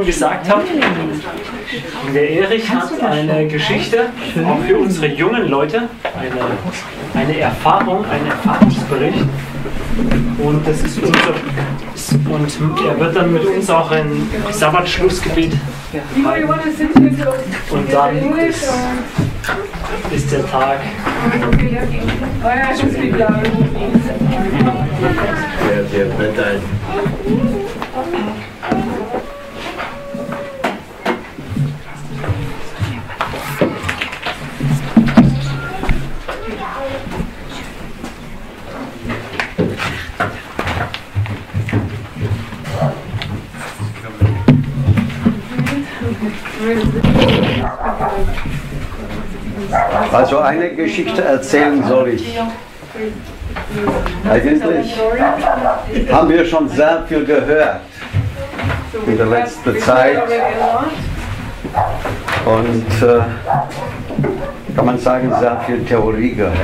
schon gesagt habe. Der Erich hat eine Geschichte, auch für unsere jungen Leute, eine, eine Erfahrung, einen Erfahrungsbericht. Und das ist unser, und er wird dann mit uns auch ein Sabbatschlussgebet halten. Und dann ist, ist der Tag Der, der wird ein. Also eine Geschichte erzählen soll ich. Eigentlich haben wir schon sehr viel gehört in der letzten Zeit und äh, kann man sagen, sehr viel Theorie gehört.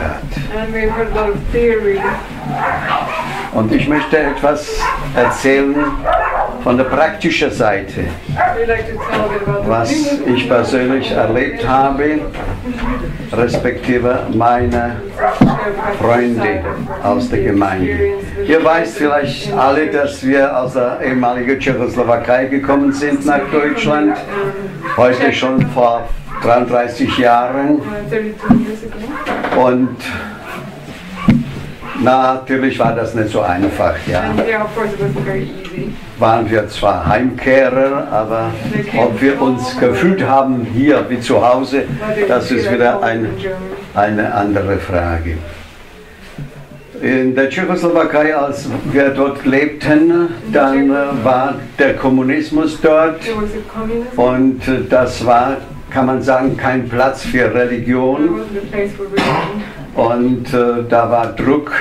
Und ich möchte etwas erzählen von der praktischen Seite, was ich persönlich erlebt habe, respektive meine Freunde aus der Gemeinde. Ihr weißt vielleicht alle, dass wir aus der ehemaligen Tschechoslowakei gekommen sind nach Deutschland, heute schon vor 33 Jahren. uh, 32 years ago. Und natürlich war das nicht so einfach. Ja. Waren wir zwar Heimkehrer, aber ob wir uns gefühlt haben hier wie zu Hause, das ist wieder ein, eine andere Frage. In der Tschechoslowakei, als wir dort lebten, dann äh, war der Kommunismus dort und äh, das war, kann man sagen, kein Platz für Religion und äh, da war Druck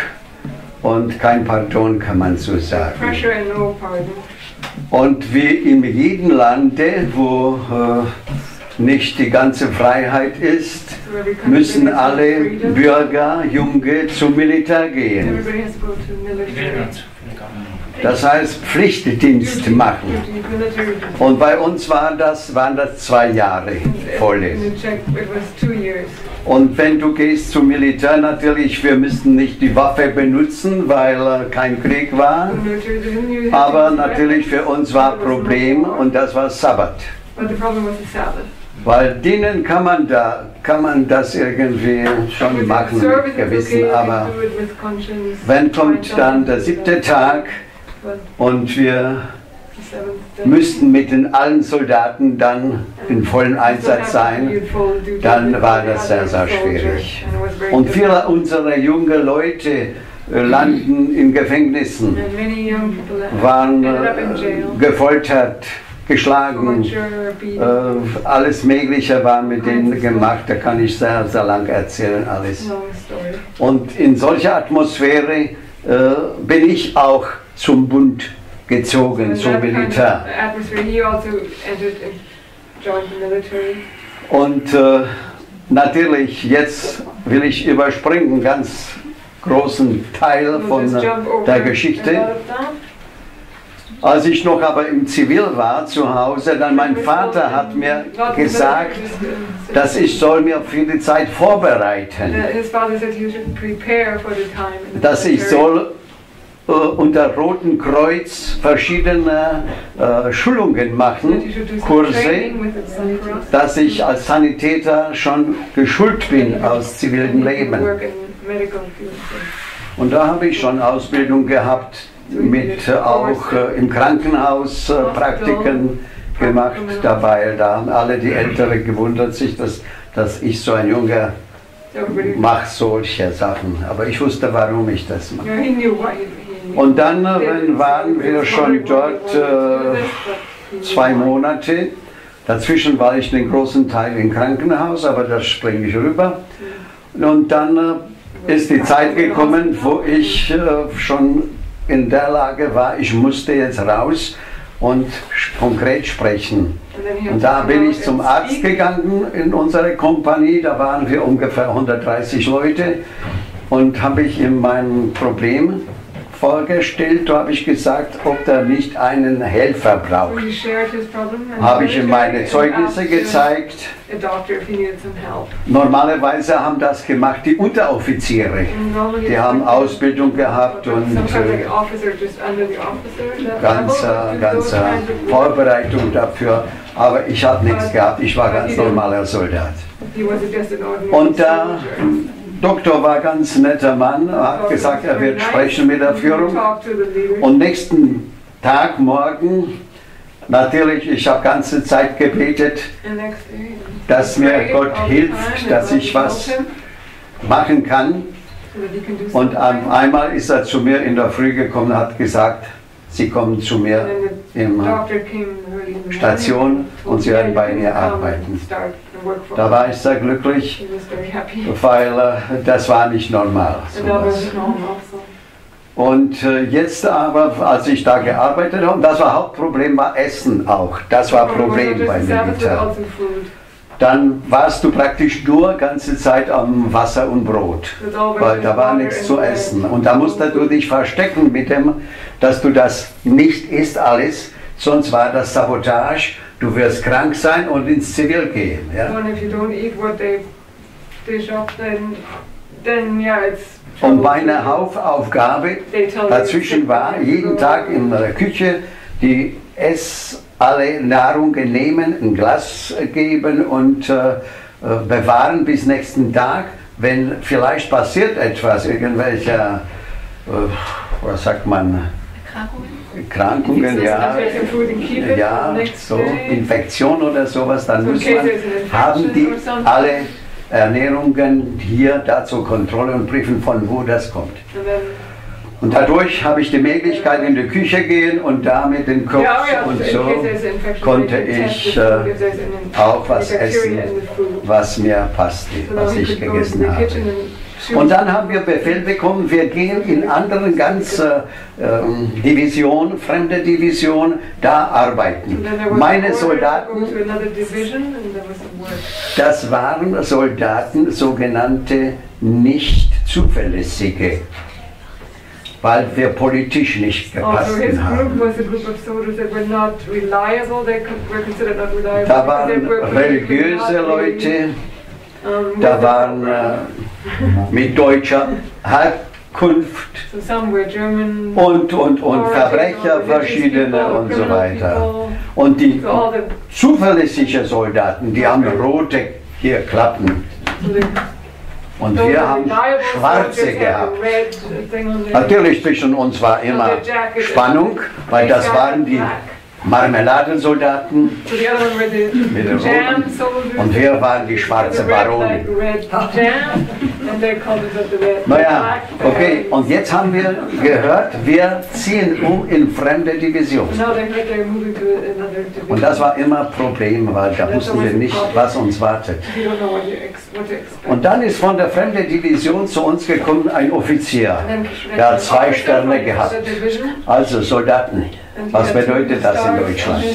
und kein Pardon, kann man so sagen. Pressure and no pardon. Und wie in jedem Lande, wo äh, nicht die ganze Freiheit ist, müssen alle. Bürger, Junge zum Militär gehen. Das heißt Pflichtdienst machen. Und bei uns war das, waren das zwei Jahre volle. Und wenn du gehst zum Militär, natürlich, wir müssten nicht die Waffe benutzen, weil äh, kein Krieg war. Aber natürlich für uns war ein Problem und das war Sabbat. Weil dienen kann man da, kann man das irgendwie schon machen mit Gewissen, aber wenn kommt dann der siebte Tag But und wir müssten mit den allen Soldaten dann in vollen Einsatz sein, dann war das sehr, sehr schwierig. Und viele unserer jungen Leute äh, landen in Gefängnissen, waren äh, gefoltert, geschlagen, äh, alles Mögliche war mit denen gemacht, da kann ich sehr, sehr lang erzählen alles. Und in solcher Atmosphäre äh, bin ich auch zum Bund gezogen, zum Militär. Also. Und äh, natürlich, jetzt will ich überspringen, ganz großen Teil von der Geschichte. Als ich noch aber im Zivil war zu Hause, dann mein Vater hat mir gesagt, dass ich soll mir für die Zeit vorbereiten, dass ich soll äh, unter Roten Kreuz verschiedene äh, Schulungen machen, Kurse, dass ich als Sanitäter schon geschult bin aus zivilem Leben. Und da habe ich schon Ausbildung gehabt, mit äh, auch äh, im Krankenhaus äh, Praktiken gemacht dabei. Da haben alle die Ältere gewundert sich, dass, dass ich so ein Junger mache solche Sachen. Aber ich wusste, warum ich das mache. Und dann äh, wenn waren wir schon dort äh, zwei Monate. Dazwischen war ich den großen Teil im Krankenhaus, aber das springe ich rüber. Und dann äh, ist die Zeit gekommen, wo ich äh, schon in der Lage war, ich musste jetzt raus und konkret sprechen. Und da bin ich zum Arzt gegangen in unsere Kompanie, da waren wir ungefähr 130 Leute und habe ich ihm mein Problem vorgestellt, da habe ich gesagt, ob der nicht einen Helfer braucht. Habe ich ihm meine Zeugnisse asked gezeigt. Normalerweise haben das gemacht die Unteroffiziere. Die haben Ausbildung gehabt und äh, ganze, ganze Vorbereitung dafür. Aber ich habe nichts gehabt, ich war ganz normaler Soldat. Und soldier. Doktor war ganz netter Mann, hat gesagt, er wird sprechen mit der Führung. Und nächsten Tag, morgen, natürlich, ich habe ganze Zeit gebetet, dass mir Gott hilft, dass ich was machen kann. Und einmal ist er zu mir in der Früh gekommen und hat gesagt, Sie kommen zu mir in Station und sie werden bei mir arbeiten. Da war ich sehr glücklich, weil äh, das war nicht normal. Sowas. Und äh, jetzt aber, als ich da gearbeitet habe, und das war Hauptproblem, war Essen auch. Das war Problem also food. Dann warst du praktisch nur ganze Zeit am Wasser und Brot. Weil da war nichts zu essen. Und da musstest du dich verstecken mit dem, dass du das nicht isst alles, sonst war das Sabotage. Du wirst krank sein und ins Zivil gehen. Ja? They dish up, then, then yeah, Und meine Hauptaufgabe They dazwischen war, jeden Tag in der Küche die Ess alle Nahrungen nehmen, ein Glas geben und äh, äh, bewahren bis nächsten Tag. Wenn vielleicht passiert etwas, irgendwelche, äh, was sagt man, Krankungen, ja, ja, so. Infektion oder sowas, dann muss man, haben die alle Ernährungen hier da zur Kontrolle und prüfen, von wo das kommt. Und dadurch habe ich die Möglichkeit in die Küche gehen und da mit dem Kopf und in so konnte ich äh, auch was essen, was mir passte, was ich gegessen habe. Und dann haben wir Befehl bekommen, wir gehen in anderen ganz äh, ähm, Division, fremde Division, da arbeiten. Meine Soldaten, das waren Soldaten, sogenannte nicht zuverlässige, weil wir politisch nicht Also his gepasst haben. Da waren religiöse Leute, da with the waren äh, mit deutscher Herkunft und, und, und Verbrecher verschiedene und so weiter. Und die zuverlässigen Soldaten, die haben rote hier Klappen. Und wir haben schwarze gehabt. Natürlich zwischen uns war immer Spannung, weil das waren die Marmeladensoldaten mit den roten und wir waren die schwarzen like Barone. Naja, okay, und jetzt haben wir gehört, wir ziehen um in fremde Division. Und das war immer Problem, weil da wussten wir nicht, was uns wartet. Und dann ist von der fremden Division zu uns gekommen ein Offizier. Der hat zwei Sterne gehabt. Also Soldaten, was bedeutet das in Deutschland?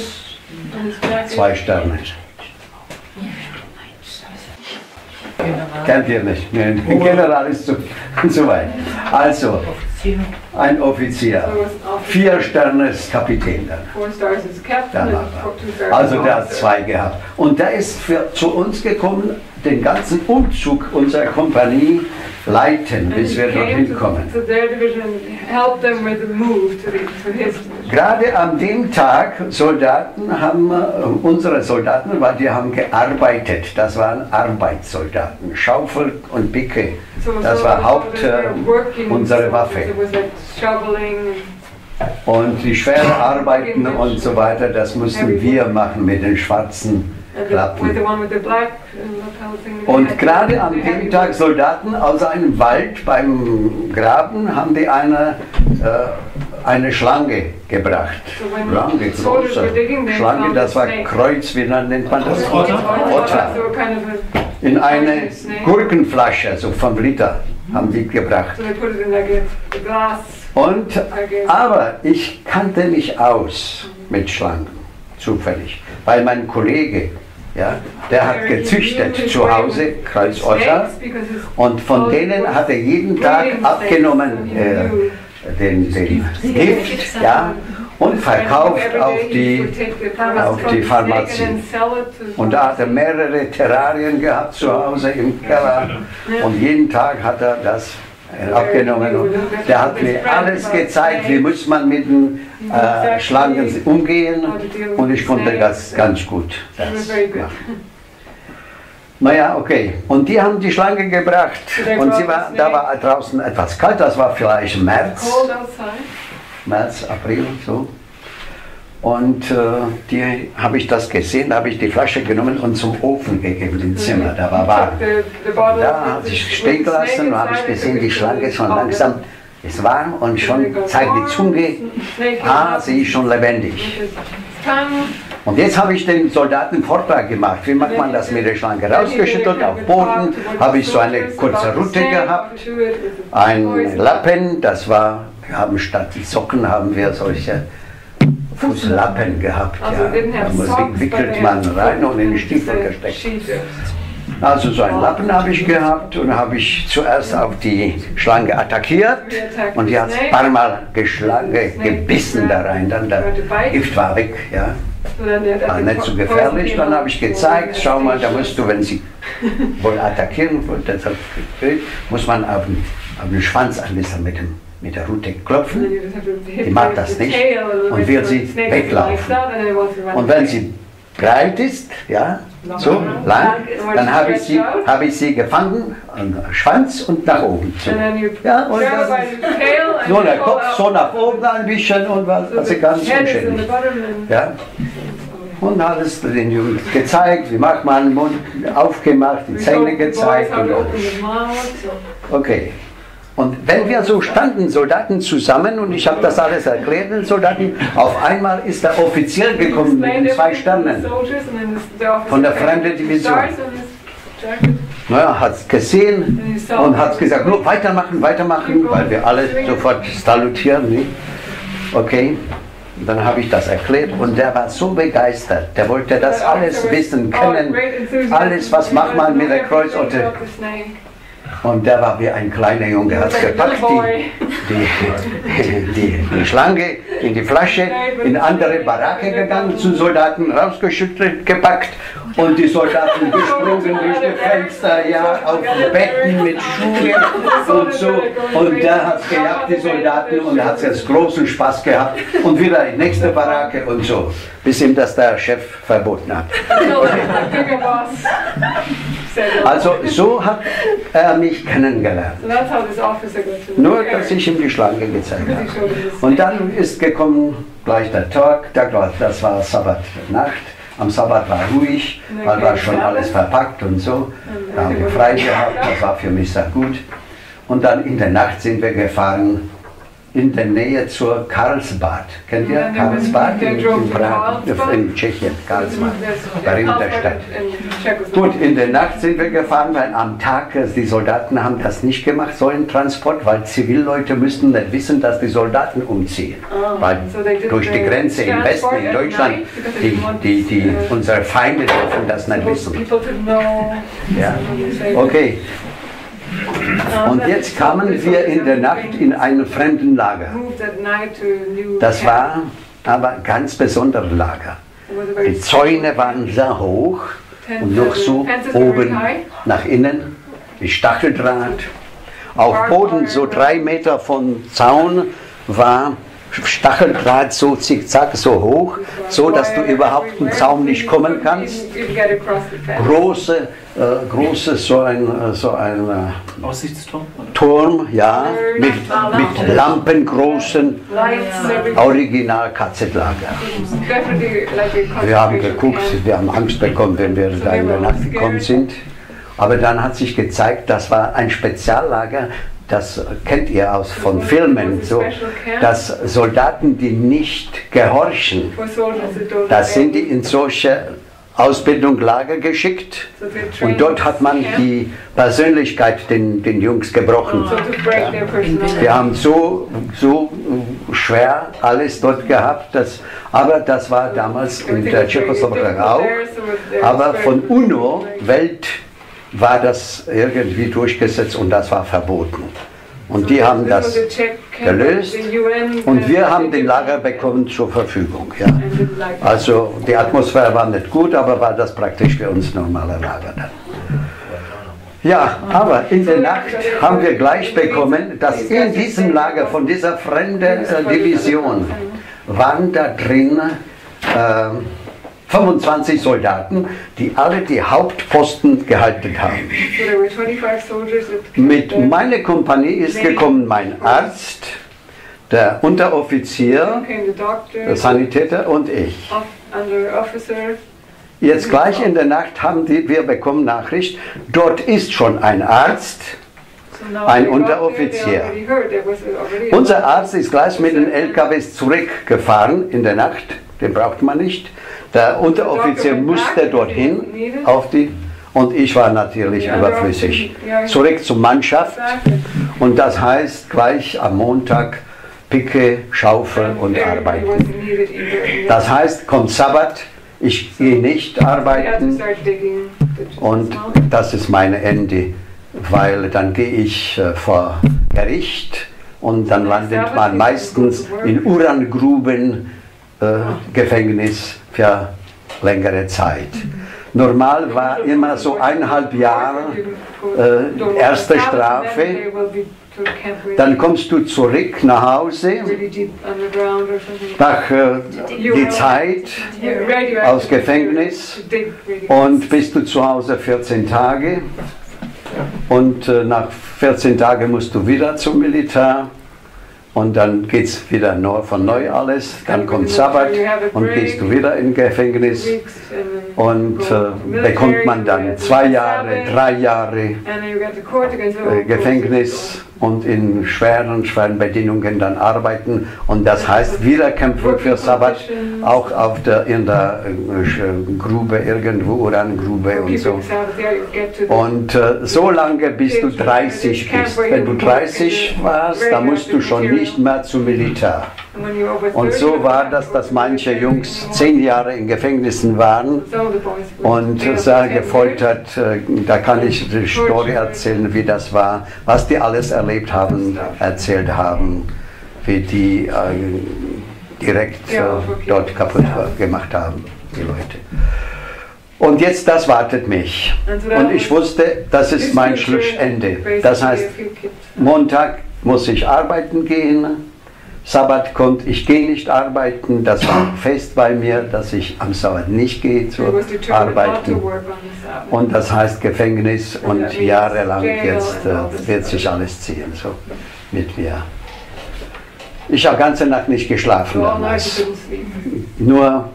Zwei Sterne. Kennt ihr nicht? Nee, General ist zu, zu weit. Also, ein Offizier. Vier Sterne ist Kapitän dann. Also der hat zwei gehabt. Und der ist für, zu uns gekommen, den ganzen Umzug unserer Kompanie leiten, bis wir dorthin kommen. Gerade an dem Tag, Soldaten haben, unsere Soldaten, weil die haben gearbeitet, das waren Arbeitssoldaten, Schaufel und Picke. So Das war Haupt, äh, unsere. Waffe. Und die schweren Arbeiten und so weiter, das mussten wir machen mit den schwarzen Klappen. thing. Und gerade had dem Tag. Soldaten aus einem Wald beim Graben haben die eine, äh, eine Schlange gebracht. Schlange, große Schlange, das a war snake. Kreuz, wie nennt man das? Otter? In eine Gurkenflasche, so 5 Liter, haben die gebracht. so they put it in like a, a glass. Und, aber ich kannte mich aus mit Schlangen, zufällig, weil mein Kollege, ja, der hat gezüchtet zu Hause because his und von denen hat er jeden Tag abgenommen äh, den, den Gift ja, und verkauft auf die, auf die Pharmazie. Und da hat er mehrere Terrarien gehabt zu Hause im Keller. Und jeden Tag hat er das abgenommen. Und der hat mir alles gezeigt, wie muss man mit den äh, Schlangen umgehen und ich konnte das ganz gut. Das machen. Naja, okay. Und die haben die Schlange gebracht und sie war, da war draußen etwas kalt, das war vielleicht März. März, April, so. Und äh, die habe ich das gesehen, da habe ich die Flasche genommen und zum Ofen gegeben im Zimmer, da war warm. Da hat sich stehen gelassen und habe ich gesehen, die Schlange ist schon langsam, ist warm und schon zeigt die Zunge, ah, sie ist schon lebendig. Und jetzt habe ich den Soldaten Vortrag gemacht, wie macht man das mit der Schlange? Rausgeschüttelt auf Boden, habe ich so eine kurze Route gehabt, ein Lappen, das war, wir haben statt die Socken haben wir solche Fußlappen gehabt. Also Ja. socks, wickelt man rein und in die Stiefel gesteckt. Also so einen Lappen habe ich gehabt und habe ich zuerst auf die Schlange attackiert und die hat ein paar Mal geschlagen, gebissen da rein, dann der Gift war weg. Ja. War nicht so gefährlich, dann habe ich gezeigt, schau mal, da musst du, wenn sie wohl attackieren, deshalb muss man auf den, auf den Schwanz ein bisschen mit, dem, mit der Rute klopfen. Die mag das nicht und will sie weglaufen. Und wenn sie breit ist, ja, so lang, dann habe ich, sie, habe ich sie gefangen, Schwanz und nach oben. So, Ja, und dann- so der Kopf so nach oben ein bisschen und was, also ganz unschädlich. Ja. Und alles den Jungen gezeigt, wie macht man den Mund aufgemacht, die Zähne gezeigt und alles. Okay. Und wenn wir so standen, Soldaten zusammen, und ich habe das alles erklärt den Soldaten, auf einmal ist der Offizier gekommen mit den zwei Sternen. Von der fremden Division. Naja, hat es gesehen und hat gesagt, nur weitermachen, weitermachen, weil wir alle sofort salutieren. Nicht? Okay, dann habe ich das erklärt und der war so begeistert. Der wollte das alles wissen, kennen. Alles, was macht man mit der Kreuzotter. Und der war wie ein kleiner Junge, hat gepackt die, die, die, die Schlange in die Flasche, in andere Baracke gegangen, zu Soldaten rausgeschüttelt, gepackt. Und die Soldaten gesprungen durch die Fenster, ja, auf Betten mit Schuhen und so. Und der hat gejagt, die Soldaten, und hat jetzt großen Spaß gehabt. Und wieder in die nächste Baracke und so, bis ihm das der Chef verboten hat. Said, "Well, Also so hat er mich kennengelernt. Nur, dass ich ihm die Schlange gezeigt habe. Und dann ist gekommen gleich der Tag, der, das war Sabbatnacht. Am Sabbat war ruhig, weil war schon alles verpackt und so. Da haben wir frei gehabt, das war für mich sehr gut. Und dann in der Nacht sind wir gefahren in der Nähe zur Karlsbad. Kennt ihr Karlsbad in, in, Prag, in Tschechien? Karlsbad, berühmte Carlsbad Stadt. Gut, in der Nacht sind wir gefahren, weil am Tag, äh, die Soldaten haben das nicht gemacht, so einen Transport, weil Zivilleute müssten nicht wissen, dass die Soldaten umziehen. Weil So they did durch die Grenze im Westen, in Deutschland, die, die, die, uh, unsere Feinde dürfen das nicht wissen. Ja. Okay. Und jetzt kamen wir in der Nacht in ein fremden Lager. Das war aber ein ganz besonderes Lager. Die Zäune waren sehr hoch und noch so oben nach innen, die Stacheldraht. Auf Boden so drei Meter vom Zaun war Stacheldraht so zickzack so hoch, so dass du überhaupt den Zaun nicht kommen kannst. Große, äh, große so ein, äh, so ein äh? Turm, ja, mit, mit lampengroßen. Original KZ-Lager. Wir haben geguckt, wir haben Angst bekommen, wenn wir da in der Nacht gekommen sind. Aber dann hat sich gezeigt, das war ein Speziallager, das kennt ihr aus von Filmen, so, dass Soldaten, die nicht gehorchen, For soldiers that don't da sind die in solche Ausbildungslager geschickt. Und dort hat man die Persönlichkeit den, den Jungs gebrochen. Personality. Wir haben so, so schwer alles dort gehabt, dass, aber das war damals in der Tschechoslowakei auch. Aber von UNO, Welt, war das irgendwie durchgesetzt und das war verboten. Und die haben das gelöst und wir haben den Lager bekommen zur Verfügung. Ja. Also die Atmosphäre war nicht gut, aber war das praktisch für uns normale Lager dann. Ja, aber in der Nacht haben wir gleich bekommen, dass in diesem Lager von dieser fremden äh, Division waren da drin äh, 25 Soldaten, die alle die Hauptposten gehalten haben. So there were 25 soldiers that Mit meiner Kompanie ist gekommen mein Arzt, der Unteroffizier, der Sanitäter und ich. Jetzt gleich in der Nacht haben die, wir bekommen Nachricht, dort ist schon ein Arzt. Ein Unteroffizier. Unser Arzt ist gleich mit den LKWs zurückgefahren in der Nacht, den braucht man nicht. Der Unteroffizier musste dorthin auf die und ich war natürlich überflüssig. Zurück zur Mannschaft. Und das heißt gleich am Montag Picke, Schaufel und Everybody arbeiten. Das heißt, kommt Sabbat, ich gehe nicht arbeiten. und das ist mein Ende, weil dann gehe ich äh, vor Gericht und dann landet man meistens in Urangruben, äh, Gefängnis für längere Zeit. Normal war immer so eineinhalb Jahre äh, erste Strafe. Dann kommst du zurück nach Hause, nach äh, die Zeit aus Gefängnis und bist du zu Hause 14 Tage und äh, nach 14 Tagen musst du wieder zum Militär und dann geht es wieder neu, von neu alles, dann kommt Sabbat und gehst du wieder in Gefängnis. Und äh, bekommt man dann zwei Jahre, drei Jahre äh, Gefängnis und in schweren, schweren Bedingungen dann arbeiten. Und das heißt, wieder kämpfen für Sabbat, auch auf der, in der äh, Grube irgendwo, Urangrube und so. Und äh, so lange bis du 30 bist. Wenn du 30 warst, dann musst du schon nicht mehr zum Militär. And when you're over 30, Und so war das, dass manche Jungs zehn Jahre in Gefängnissen waren und sehr for 10 years. gefoltert. Äh, Da kann ich die Story erzählen, wie das war, was die alles erlebt haben, erzählt haben, wie die äh, direkt äh, dort kaputt gemacht haben, die Leute. Und jetzt, das wartet mich. Und ich wusste, das ist mein Schlussende. Das heißt, Montag muss ich arbeiten gehen, Sabbat kommt, ich gehe nicht arbeiten. Das war fest bei mir, dass ich am Sabbat nicht gehe He zu arbeiten. Und das heißt Gefängnis und jahrelang jetzt äh, wird sich alles ziehen, so mit mir. Ich habe ganze Nacht nicht geschlafen damals. Nur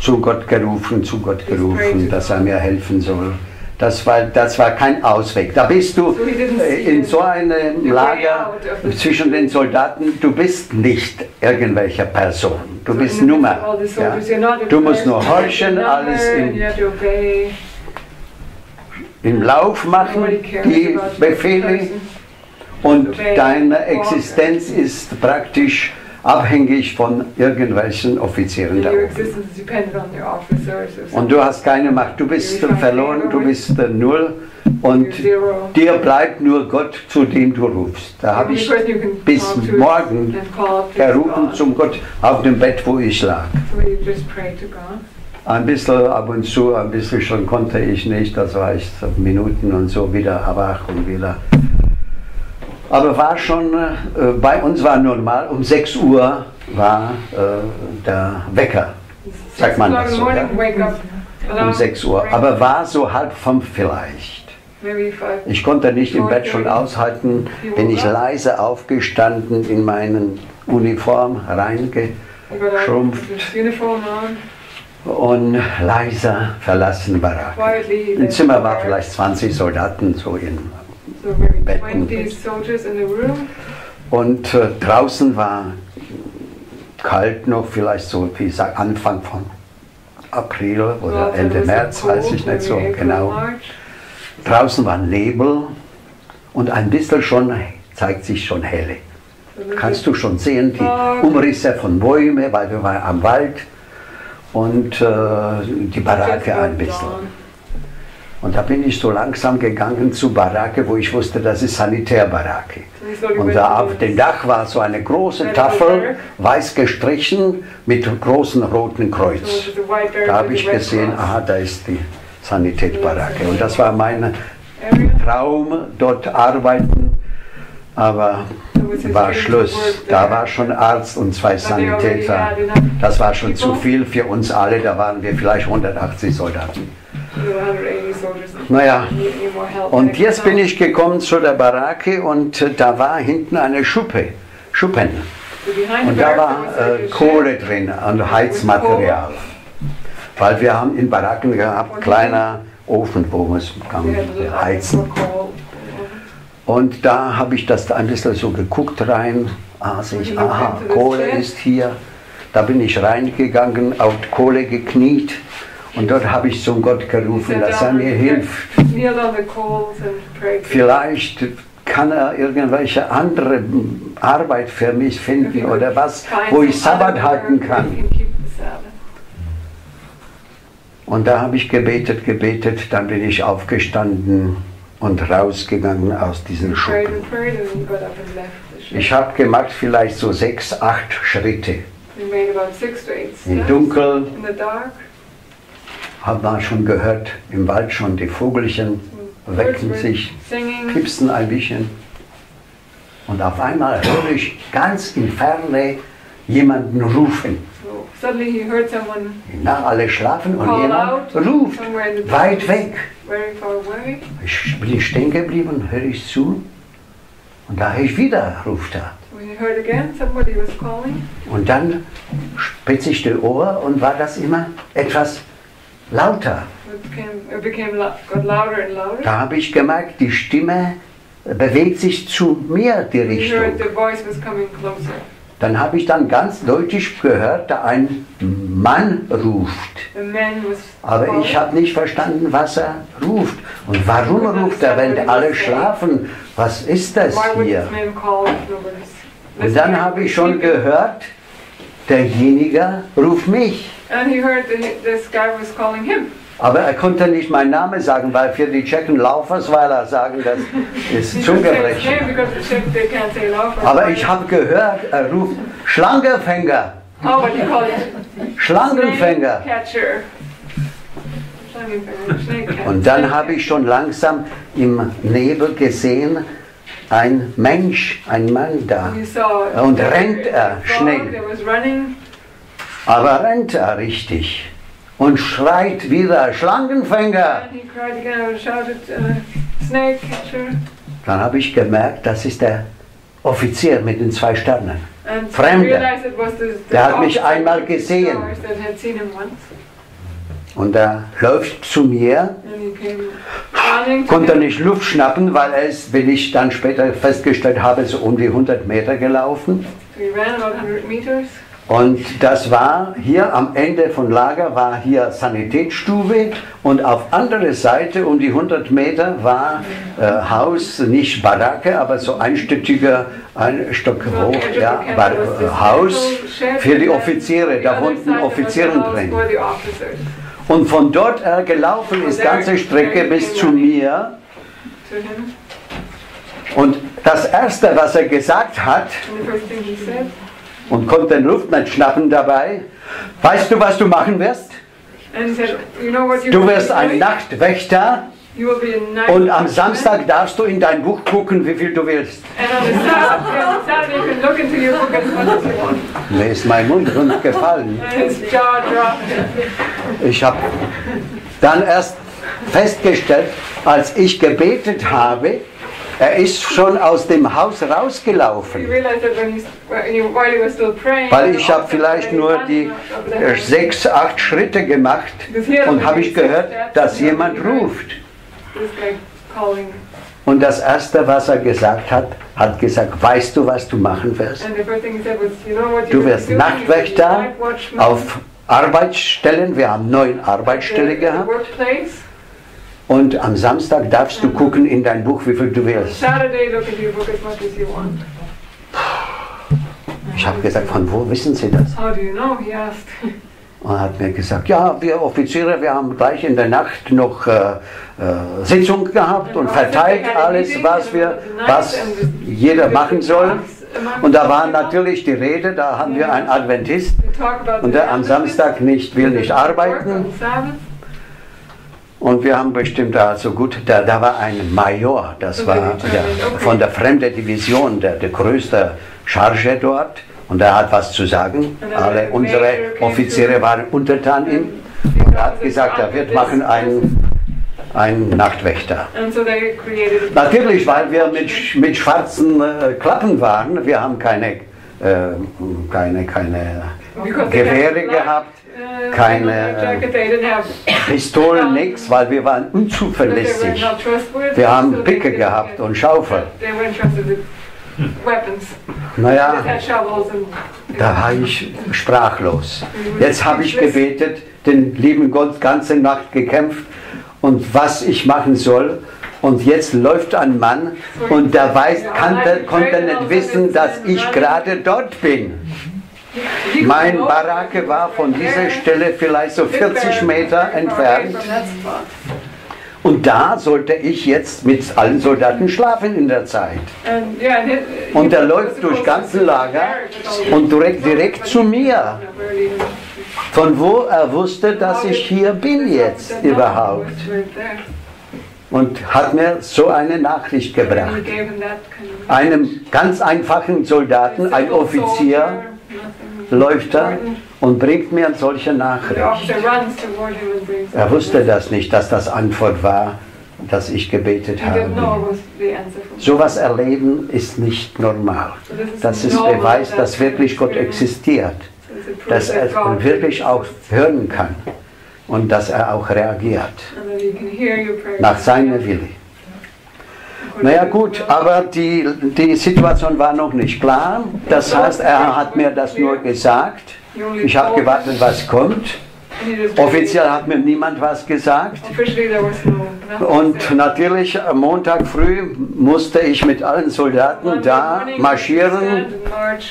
zu Gott gerufen, zu Gott gerufen, dass er mir helfen soll. Das war, das war kein Ausweg. Da bist du in so einem Lager zwischen den Soldaten, du bist nicht irgendwelche Person, du bist Nummer. Ja. Du musst nur horchen, alles im im Lauf machen, die Befehle. und deine Existenz ist praktisch abhängig von irgendwelchen Offizieren da oben. Und du hast keine Macht, du bist verloren, du bist äh, null und dir bleibt nur Gott, zu dem du rufst. Da habe ich bis morgen gerufen zum Gott auf dem Bett, wo ich lag. So you just pray to God. Ein bisschen ab und zu, ein bisschen schon konnte ich nicht, das war ich Minuten und so wieder wach und wieder. Aber war schon, äh, bei uns war normal, um 6 Uhr war äh, der Wecker, sagt man das so, up. um Alarm, 6 Uhr. Aber war so halb fünf vielleicht. Ich konnte nicht im Bett schon aushalten, bin ich leise aufgestanden in meinen Uniform reinge You got a schrumpft. this uniform on, und leiser verlassen quietly. Im Zimmer war vielleicht 20 Soldaten so in. Betten. 20 soldiers in the room. Und äh, draußen war kalt noch, vielleicht so wie sag, Anfang von April oder Ende März, weiß ich nicht so genau. Draußen war Nebel und ein bisschen schon zeigt sich schon helle. Kannst du schon sehen, die Umrisse von Bäumen, weil wir waren am Wald und äh, die Baracke ein bisschen. Und da bin ich so langsam gegangen zur Baracke, wo ich wusste, das ist Sanitärbaracke. Und da auf dem Dach war so eine große Tafel, weiß gestrichen, mit großen roten Kreuz. Da habe ich gesehen, aha, da ist die Sanitätsbaracke. Und das war mein. Traum, dort arbeiten. Aber war Schluss. Da war schon Arzt und zwei Sanitäter. Das war schon zu viel für uns alle. Da waren wir vielleicht 180 Soldaten. So 180 soldiers. Naja, und jetzt bin ich gekommen zu der Baracke und da war hinten eine Schuppe, Schuppen. Und da war äh, Kohle drin und Heizmaterial. Weil wir haben in Baracken gehabt, kleiner Ofen, wo man heizen. Und da habe ich das ein bisschen so geguckt rein. Ah, sehe ich, aha, Kohle ist hier. Da bin ich reingegangen, auf Kohle gekniet. Und dort habe ich zum Gott gerufen, dass er mir hilft. Vielleicht kann er irgendwelche andere Arbeit für mich finden oder was, wo ich Sabbat halten kann. Und da habe ich gebetet, gebetet, dann bin ich aufgestanden und rausgegangen aus diesen Prayed Schuppen. Ich habe gemacht vielleicht so sechs, acht Schritte. Im. Dunkeln Hat man schon gehört, im Wald schon die Vogelchen Birds wecken sich, piepsen ein bisschen. Und auf einmal höre ich ganz in Ferne jemanden rufen. Suddenly he heard someone Na, alle schlafen und jemand ruft, weit weg. Ich bin stehen geblieben, höre ich zu. Und da höre ich wieder, ruft er. Und dann spitze ich die Ohr und war das immer etwas lauter. Became, became louder louder. Da habe ich gemerkt, die Stimme bewegt sich zu mir, die Richtung. Dann habe ich dann ganz deutlich gehört, da ein Mann ruft. Aber ich habe nicht verstanden, was er ruft. Und warum ruft er, wenn alle schlafen? Was ist das hier? Und dann habe ich schon gehört, derjenige ruft mich. And he heard that this guy was calling him. Aber er konnte nicht meinen Namen sagen, weil für die Tschechen Laufersweiler sagen, das ist Laufer. Aber ich habe gehört, er ruft Schlangenfänger, Oh, but he called it Schlangenfänger. Und dann habe ich schon langsam im Nebel gesehen, ein Mensch, ein Mann da. Und rennt er schnell. Aber rennt er richtig und schreit wieder Schlangenfänger. Uh. Dann habe ich gemerkt, das ist der Offizier mit den zwei Sternen. And Fremde. realized it was the, the Der hat mich einmal gesehen. Und er läuft zu mir, konnte nicht Luft schnappen, weil er ist, wie ich dann später festgestellt habe, so um die 100 Meter gelaufen. So he ran about 100 meters. Und das war hier am Ende von Lager war hier Sanitätsstube und auf andere Seite um die 100 Meter war äh, Haus, nicht Baracke, aber so einstöckiger, ein Stock hoch, ja, Bar äh, Haus für die Offiziere, da wohnten Offizieren drin. Und von dort er gelaufen ist ganze Strecke bis zu mir und das erste, was er gesagt hat, und konnte den Luft nicht schnappen dabei, weißt du, was du machen wirst? Du wirst ein? Nachtwächter Und am. Samstag darfst du in dein Buch gucken, wie viel du willst. Mir ist mein Mund rund gefallen. And his jaw dropped. Ich habe dann erst festgestellt, als ich gebetet habe, er ist schon aus dem Haus rausgelaufen. Weil ich habe officer vielleicht nur die hill. sechs, acht Schritte gemacht und habe ich gehört, dass jemand ruft. Und das Erste, was er gesagt hat, hat gesagt, weißt du, was du machen wirst? And the first thing he said was, you know what Du wirst? Nachtwächter auf Arbeitsstellen. Wir haben neun Arbeitsstellen gehabt. Und am Samstag darfst du gucken in dein Buch, wie viel du willst. Ich habe gesagt, von wo wissen Sie das? Und er hat mir gesagt, ja, wir Offiziere, wir haben gleich in der Nacht noch äh, äh, Sitzung gehabt und verteilt alles, was wir, was jeder machen soll. Und da war natürlich die Rede, da haben wir einen Adventist und der am Samstag nicht will nicht arbeiten. Und wir haben bestimmt also gut, da, da war ein Major, das war der, von der Fremde Division, der, der größte Charge dort. Und er hat was zu sagen. Alle unsere Offiziere waren untertan ihm. Und er hat gesagt, er wird machen einen, einen Nachtwächter. Natürlich, weil wir mit, mit schwarzen äh, Klappen waren. Wir haben keine, äh, keine, keine Gewehre gehabt, uh, keine, have Pistolen, nichts, weil wir waren unzuverlässig. Wir haben Picke gehabt und Schaufel. Weapons. Naja, da war ich sprachlos. Jetzt habe ich gebetet, den lieben Gott ganze Nacht gekämpft und was ich machen soll. Und jetzt läuft ein Mann und der weiß, kannte, konnte nicht wissen, dass ich gerade dort bin. Mein Baracke war von dieser Stelle vielleicht so 40 Meter entfernt. Und da sollte ich jetzt mit allen Soldaten schlafen in der Zeit. Und er läuft durch ganze Lager und direkt, direkt zu mir. Von wo er wusste, dass ich hier bin jetzt überhaupt. Und hat mir so eine Nachricht gebracht. Einem ganz einfachen Soldaten, ein Offizier, läuft er und bringt mir solche Nachricht. Er wusste das nicht, dass das Antwort war, dass ich gebetet habe. from Sowas erleben ist nicht normal. So Das ist Beweis, dass wirklich Gott existiert, So dass er wirklich auch hören kann und dass er auch reagiert nach seinem Wille. Naja gut, aber die, die Situation war noch nicht klar. Das heißt, er hat mir das nur gesagt. Ich habe gewartet, was kommt. Offiziell hat mir niemand was gesagt. Und natürlich am Montag früh musste ich mit allen Soldaten da marschieren,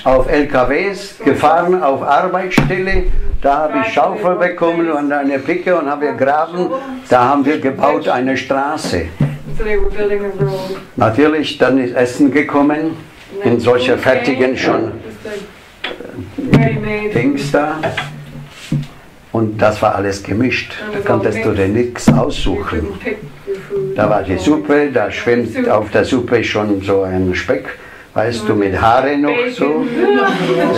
auf LKWs, gefahren auf Arbeitsstelle. Da habe ich Schaufel bekommen und eine Picke und haben wir graben. Da haben wir gebaut eine Straße. Natürlich, dann ist Essen gekommen, in solche food fertigen schon. Dings da. Und das war alles gemischt. Da konntest du dir nichts aussuchen. Da war die Suppe, da schwimmt auf der Suppe schon so ein Speck, weißt du, mit Haare noch so.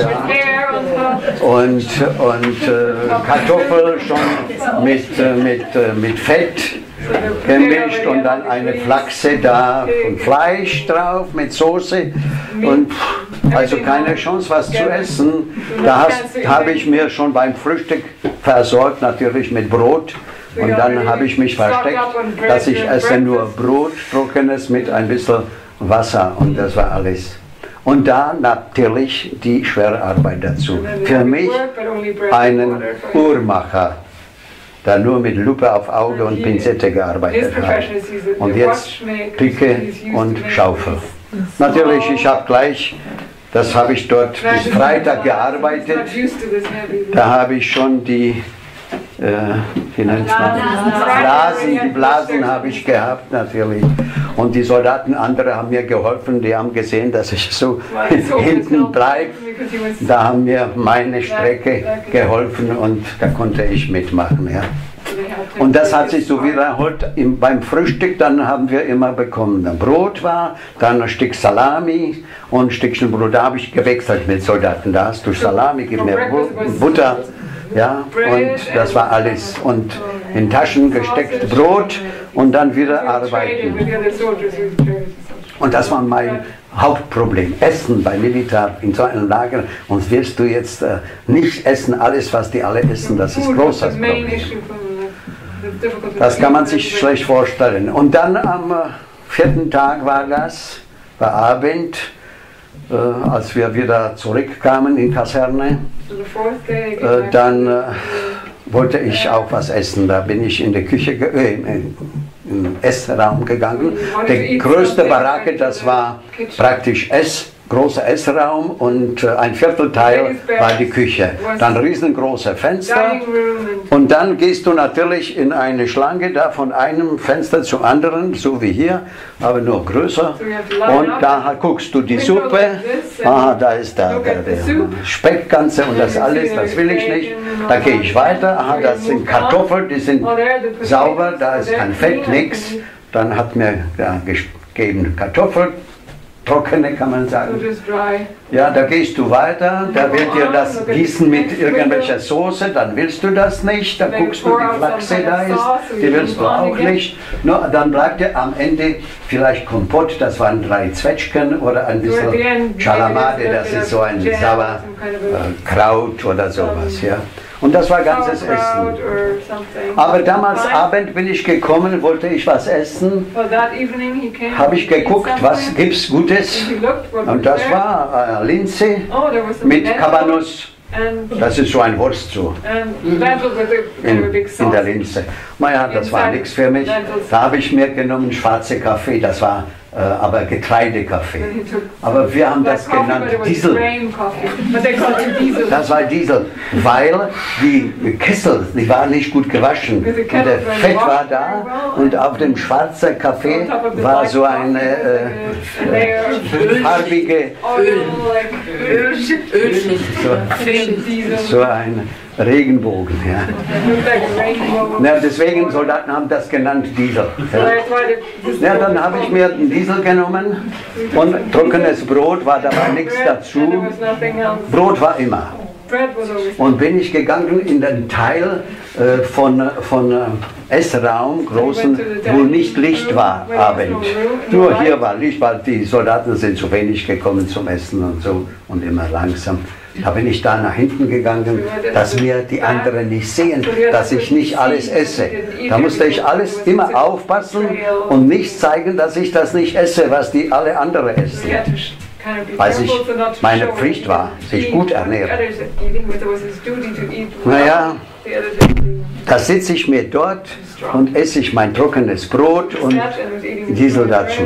Top. Und, und äh, Kartoffel schon mit, äh, mit, äh, mit Fett gemischt und dann eine Flachse da und Fleisch drauf mit Soße. Und also keine Chance was zu essen. Da habe ich mir schon beim Frühstück versorgt, natürlich mit Brot. Und dann habe ich mich versteckt, dass ich esse nur Brot, trockenes mit ein bisschen Wasser und das war alles. Und da natürlich die schwere Arbeit dazu. Für mich einen. Uhrmacher, der nur mit Lupe auf Auge und Pinzette gearbeitet a Und jetzt Picke und Schaufel. Natürlich, ich habe gleich, das habe ich dort bis Freitag gearbeitet, da habe ich schon die, äh, Blasen, die Blasen habe ich gehabt natürlich. Und die Soldaten, andere haben mir geholfen, die haben gesehen, dass ich so hinten bleibe. Da haben mir meine Strecke geholfen und da konnte ich mitmachen. Ja. to Und das hat sich so wiederholt im, beim Frühstück, dann haben wir immer bekommen. Dann Brot war, dann ein Stück Salami und ein Stückchen Brot. Da habe ich gewechselt mit Soldaten. Da hast du Salami, gib mir Bu- Butter. Ja, und das war alles. Und in Taschen gesteckt Brot und dann wieder arbeiten. Und das war mein Hauptproblem. Essen bei Militär in so einem Lager. Und wirst du jetzt äh, nicht essen, alles was die alle essen, das ist großes Problem. Das kann man sich schlecht vorstellen. Und dann am äh, vierten Tag war das, war Abend, äh, als wir wieder zurückkamen in Kaserne, äh, dann äh, wollte ich auch was essen. Da bin ich in die Küche, ge äh, in den Essraum gegangen. Die größte Baracke, das war praktisch Ess, großer Essraum und äh, ein Viertelteil war die Küche. Dann riesengroße Fenster. Und dann gehst du natürlich in eine Schlange da von einem Fenster zum anderen, so wie hier, aber nur größer. Und da guckst du die Suppe. Aha, da ist der, der, der Speckganze und das alles, das will ich nicht. Da gehe ich weiter. Aha, das sind Kartoffeln, die sind sauber, da ist kein Fett, nichts. Dann hat mir ja, gegeben Kartoffeln, trockene kann man sagen. Ja, da gehst du weiter, da wird dir das gießen mit irgendwelcher Soße, dann willst du das nicht, da guckst du, die Flachse da ist, die willst du auch nicht. Nur, dann bleibt dir am Ende vielleicht Kompott, das waren drei Zwetschgen oder ein bisschen Chalamade, das ist so ein sauer äh, Kraut oder sowas, ja. Und das war ganzes Essen. Aber damals. Abend bin ich gekommen, wollte ich was essen, habe ich geguckt, was gibt's Gutes. Und das war äh, Linse Oh, mit. And, Das ist so ein Wurst so in, in der Linse. Naja, das war nichts für mich. Da habe ich mir genommen schwarze Kaffee, das war aber Getreidekaffee. Took Aber wir haben das genannt Diesel. grain coffee. But they called it diesel. Das war Diesel, weil die Kessel, die waren nicht gut gewaschen. Und der Fett war da und auf dem schwarzen Kaffee war so eine äh, of farbige, Ölschicht. so, Diesel. so ein Regenbogen. Ja. Na, deswegen Soldaten haben das genannt Diesel. Ja. Ja, dann habe ich mir den Diesel genommen und trockenes Brot war dabei nichts dazu. Brot war immer. Und bin ich gegangen in den Teil äh, von, von äh, Essraum, großen, wo nicht Licht war, Abend. Nur hier war Licht, weil die Soldaten sind zu wenig gekommen zum Essen und so und immer langsam. Da bin ich da nach hinten gegangen, dass mir die anderen nicht sehen, dass ich nicht alles esse. Da musste ich alles immer aufpassen und nicht zeigen, dass ich das nicht esse, was die alle anderen essen. Weil not meine Pflicht war, sich gut ernähren. Naja. Da sitze ich mir dort und esse ich mein trockenes Brot und Diesel dazu.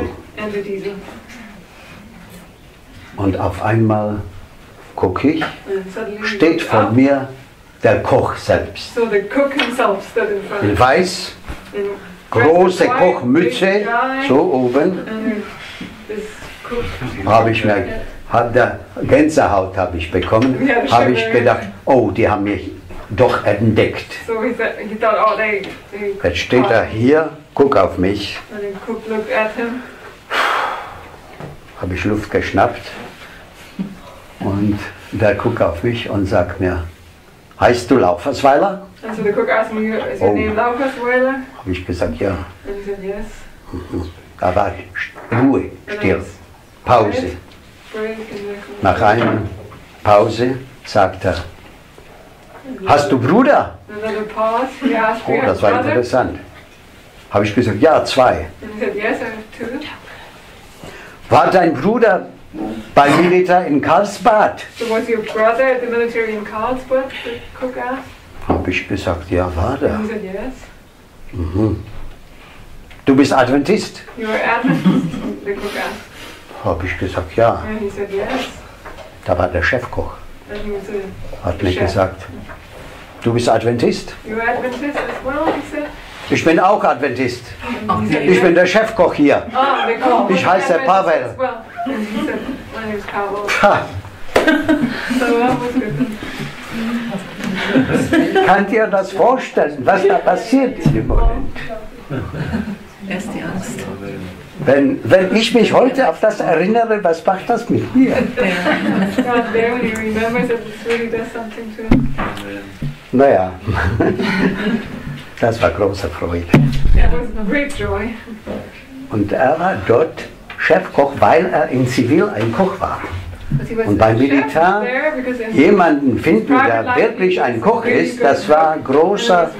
Und auf einmal gucke ich, steht vor mir der Koch selbst. In weiß, große Kochmütze, so oben, cook. habe ich mir, hat der Gänsehaut habe ich bekommen, habe ich gedacht, oh, die haben mich doch entdeckt. Oh Jetzt steht er hier, guck auf mich, habe ich Luft geschnappt und der guckt auf mich und sagt mir, heißt du Laufersweiler? and so the cook asked me, is your Oh. name Laukas Weiler? Habe ich gesagt, ja. Yes. Da war Ruhe, Pause. Break and the Nach einer Pause sagt er, hast du Bruder? Pause. Oh, das war interessant. Habe ich gesagt, ja, zwei. War dein Bruder beim Militär in Karlsbad? So was your brother at the military in Carlsbad, the cook asked? Habe ich gesagt, ja, war And der. he said, yes. Mhm. Du bist Adventist? You were Adventist? the cook asked. Habe ich gesagt, ja. And he said, yes. Da war der Chefkoch. And he was a, Hat mir gesagt, du bist Adventist? you were Adventist as well, he said. Ich bin auch Adventist. Ich bin der Chefkoch hier. Ah, Ich heiße Pavel. Könnt ihr das vorstellen, was da passiert in dem Moment? Erst die Angst. Wenn, wenn ich mich heute auf das erinnere, was macht das mit mir? Naja, das war große Freude. It was great joy. Und er war dort Chefkoch, weil er in Zivil ein Koch war. But he was Und beim Militär Jemanden finden, der wirklich ein Koch ist, das war großer,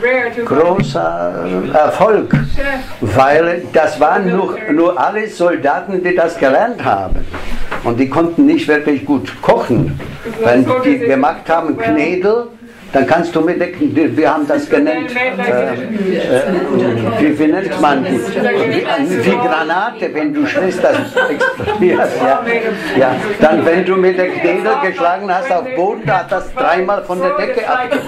großer Erfolg. chef. Weil das waren nur, nur alle Soldaten, die das gelernt haben. Und die konnten nicht wirklich gut kochen. Wenn die gemacht haben Knädel, dann kannst du mit der, wir haben das genannt, äh, äh, wie, nennt man die? Wie, wie Granate, wenn du schlägst, das explodiert. Ja. Ja. Dann, wenn du mit der Knädel geschlagen hast auf Boden, da hat das dreimal von der Decke ab.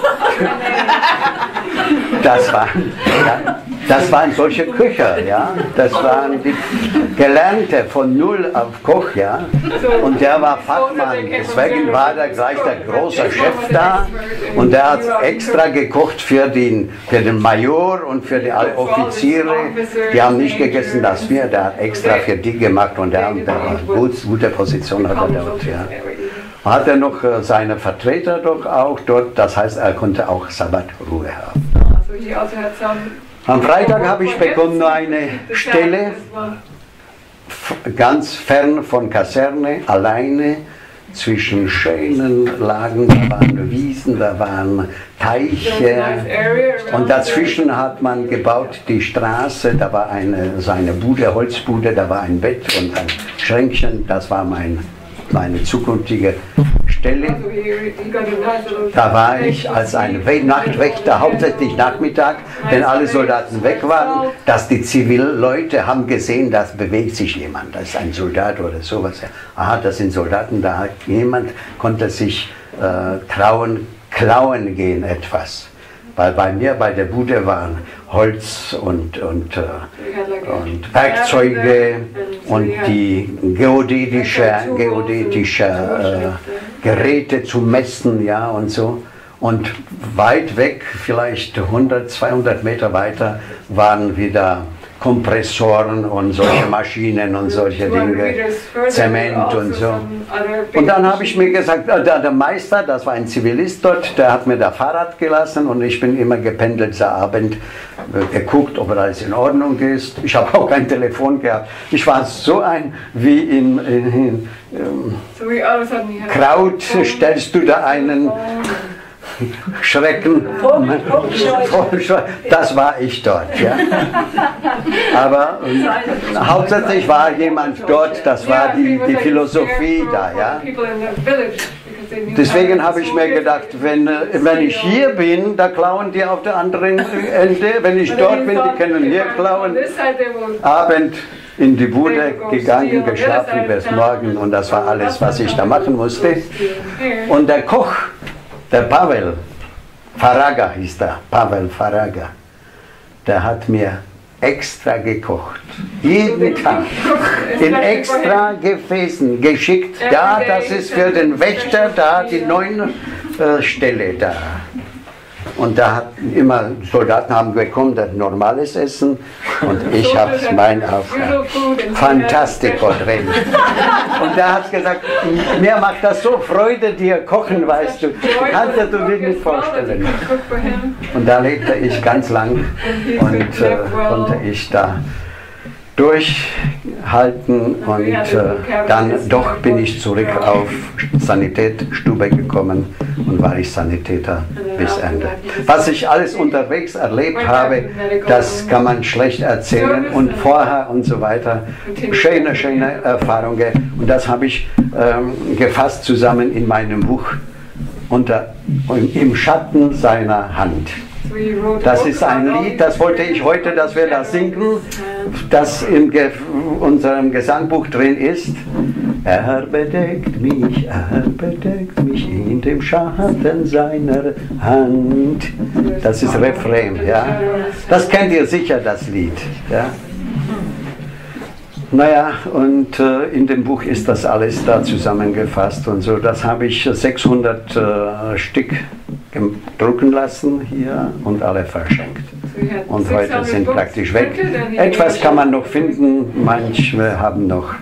Das waren, ja, das waren solche Köcher, ja. Das waren die Gelernte von null auf Koch, ja. Und der war Fachmann, deswegen war der gleich der große Chef da. Und der hat extra gekocht für den, für den Major und für die Offiziere. Die haben nicht gegessen, das wir, der hat extra für die gemacht und der, der war gut, gute Position hat er dort, ja. Hat er noch äh, seine Vertreter doch auch dort, das heißt, er konnte auch Sabbatruhe haben. Also Am Freitag habe ich bekommen nur eine Stelle ganz fern von Kaserne, alleine zwischen schönen Lagen, da waren Wiesen, da waren Teiche. Und dazwischen hat man gebaut die Straße, da war eine, seine Bude, Holzbude, da war ein Bett und ein Schränkchen, das war mein, meine zukünftige Stelle. Da war ich als ein Nachtwächter, hauptsächlich Nachmittag, wenn alle Soldaten weg waren, dass die Zivilleute haben gesehen, da bewegt sich jemand, das ist ein Soldat oder sowas. Aha, das sind Soldaten, da hat jemand konnte sich äh, trauen, klauen gehen etwas. Weil bei mir bei der Bude waren Holz und, und, äh, und Werkzeuge und die geodätische, geodätische äh, Geräte zu messen, ja und so. Und weit weg, vielleicht 100, 200 Meter weiter, waren wieder Kompressoren und solche Maschinen und solche 200 Dinge, Zement und so. Und dann habe ich mir gesagt, äh, der, der Meister, das war ein Zivilist dort, der hat mir das Fahrrad gelassen und ich bin immer gependelt am Abend, äh, geguckt, ob alles in Ordnung ist. Ich habe auch kein Telefon gehabt. Ich war so ein wie in, in, in ähm, Kraut, stellst du da einen Schrecken. Das war ich dort. Ja. Aber ähm, hauptsächlich war jemand dort, das war die, die Philosophie da. Ja. Deswegen habe ich mir gedacht, wenn, äh, wenn ich hier bin, da klauen die auf der anderen Ende. Wenn ich dort bin, die können hier klauen. Abend in die Bude gegangen, geschlafen bis morgen und das war alles, was ich da machen musste. Und der Koch, der Pavel, Faraga hieß der, Pavel Faraga, der hat mir extra gekocht. Jeden Tag. In extra Gefäßen geschickt. Ja, das ist für den Wächter da, die neuen äh, Stelle da. Und da hatten immer Soldaten haben bekommen das normales Essen und ich habe mein Aufgabe. Fantastico drin. Und der hat gesagt, mir macht das so Freude, dir kochen, weißt du. Kannst du dir nicht vorstellen. Und da lebte ich ganz lang und äh, konnte ich da durchhalten und äh, dann doch bin ich zurück auf Sanitätsstube gekommen und war ich Sanitäter bis Ende. Was ich alles unterwegs erlebt habe, das kann man schlecht erzählen und vorher und so weiter. Schöne, schöne Erfahrungen und das habe ich ähm, gefasst zusammen in meinem Buch unter, im Schatten seiner Hand. Das ist ein Lied, das wollte ich heute, dass wir das singen, das in Ge unserem Gesangbuch drin ist. Er bedeckt mich, er bedeckt mich in dem Schatten seiner Hand. Das ist Refrain, ja. Das kennt ihr sicher, das Lied, ja. Naja, und äh, in dem Buch ist das alles da zusammengefasst und so. Das habe ich 600 äh, Stück drucken lassen hier und alle verschenkt. Und heute sind praktisch weg. Etwas kann man noch finden, manche haben noch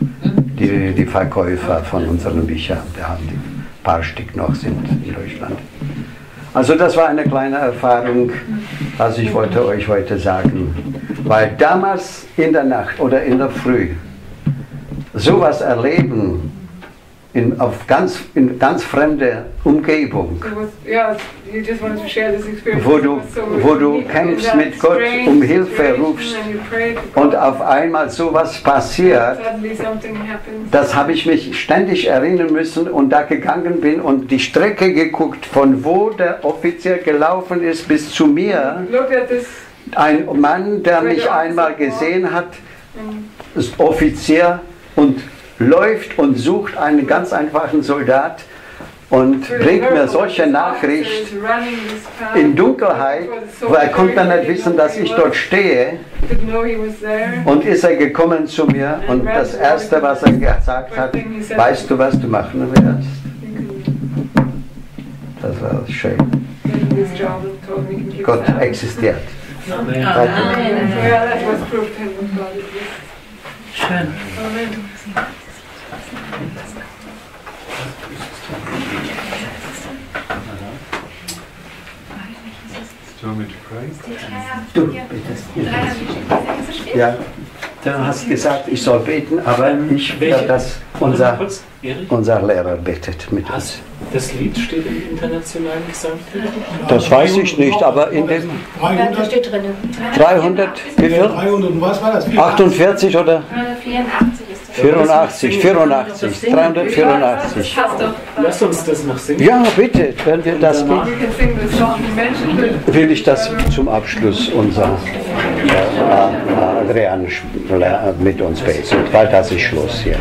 die, die Verkäufer von unseren Büchern, die haben die paar Stück noch sind in Deutschland. Also das war eine kleine Erfahrung, was ich wollte euch heute sagen. Weil damals in der Nacht oder in der Früh sowas erleben, in, auf ganz, in ganz fremde Umgebung, wo du, wo du kämpfst mit Gott, um Hilfe rufst. und auf einmal sowas passiert, das habe ich mich ständig erinnern müssen und da gegangen bin und die Strecke geguckt, von wo der Offizier gelaufen ist bis zu mir. Ein Mann, der mich einmal gesehen hat, ist Offizier und läuft und sucht einen ganz einfachen Soldat und bringt mir solche Nachricht in Dunkelheit, weil er konnte nicht wissen, dass ich dort stehe. Und ist er gekommen zu mir und das Erste, was er gesagt hat, weißt du, was du machen wirst? Das war schön. Gott existiert. Amen. Schön. Du bittest. Ja, du hast gesagt, ich soll beten, aber ich will, dass unser, unser Lehrer betet mit uns. Das Lied steht im internationalen Gesangbuch? Das weiß ich nicht, aber in dem 300 steht drin. 300, wie viel? 300, und was war das? 48 oder 384 ist das. 84, 84, 384. Lass uns das noch singen. Ja, bitte, wenn wir das Danach- will. Ich das zum Abschluss unser äh, Adrian äh, mit uns beten, weil das ist Schluss jetzt.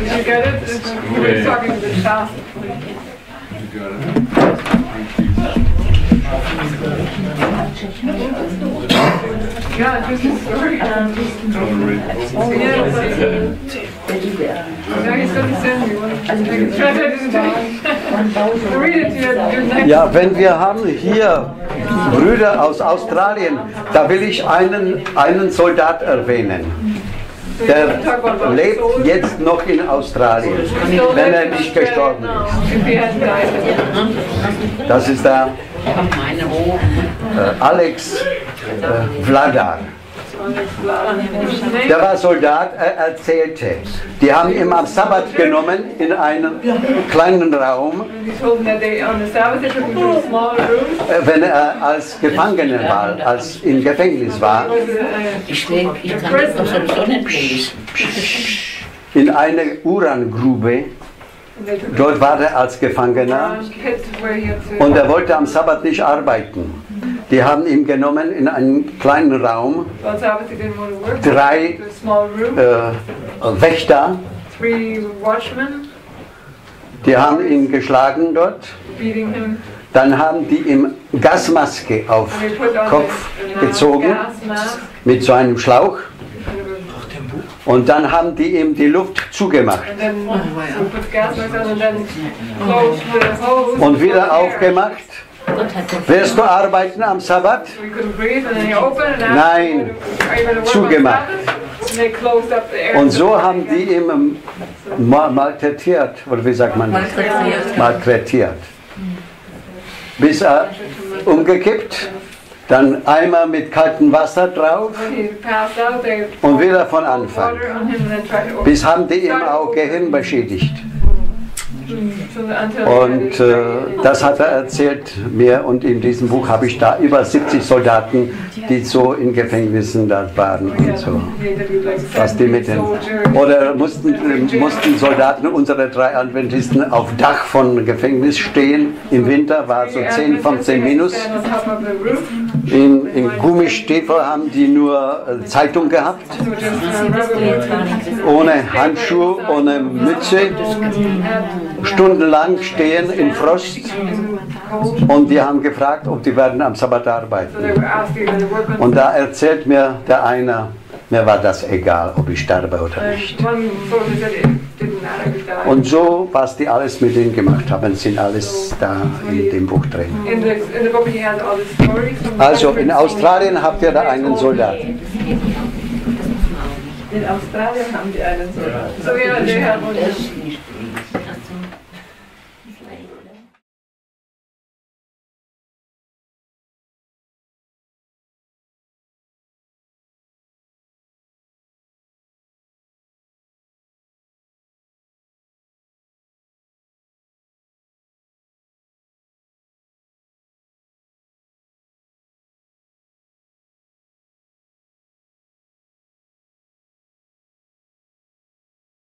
Yeah, just a story. Yeah, yeah, Ja, wenn wir haben hier Brüder aus Australien, da will ich einen, einen Soldat erwähnen. Der lebt jetzt noch in Australien, wenn er nicht gestorben ist. Das ist der äh, Alex äh, Vladar. Der war Soldat, er erzählte. Die haben ihn am Sabbat genommen in einen kleinen Raum, wenn er als Gefangener war, als im Gefängnis war, Ich denke, ich kann das doch sowieso nicht lesen. in eine Urangrube Dort war er als Gefangener und er wollte am Sabbat nicht arbeiten. Die haben ihn genommen in einen kleinen Raum. Drei- äh, Wächter, die haben ihn geschlagen dort. Dann haben die ihm Gasmaske auf on Kopf a gezogen mit so einem Schlauch und dann haben die ihm die Luft zugemacht hose. und wieder aufgemacht. Wirst du arbeiten am Sabbat? Nein. Zugemacht. Und so haben die ihn ma- malträtiert, oder wie sagt man das? malträtiert. Malträtiert. Bis er umgekippt, dann einmal mit kaltem Wasser drauf und wieder von Anfang. Bis haben die ihm auch Gehirn beschädigt. Und äh, das hat er erzählt mir und in diesem Buch habe ich da über 70 Soldaten, die so in Gefängnissen da waren und so. Was die mit den oder mussten, mussten Soldaten unsere drei Adventisten auf Dach von Gefängnis stehen. Im Winter war so 10, 15 Minus. In, in Gummistiefel haben die nur äh, Zeitung gehabt, ohne Handschuhe, ohne Mütze, stundenlang stehen im Frost. Und die haben gefragt, ob die werden am Sabbat arbeiten. Und da erzählt mir der eine, mir war das egal, ob ich sterbe oder nicht. Und so, was die alles mit denen gemacht haben, sind alles da in dem Buch drin. Also in Australien habt ihr da einen Soldaten. In Australien haben die einen Soldaten. So one. das nicht.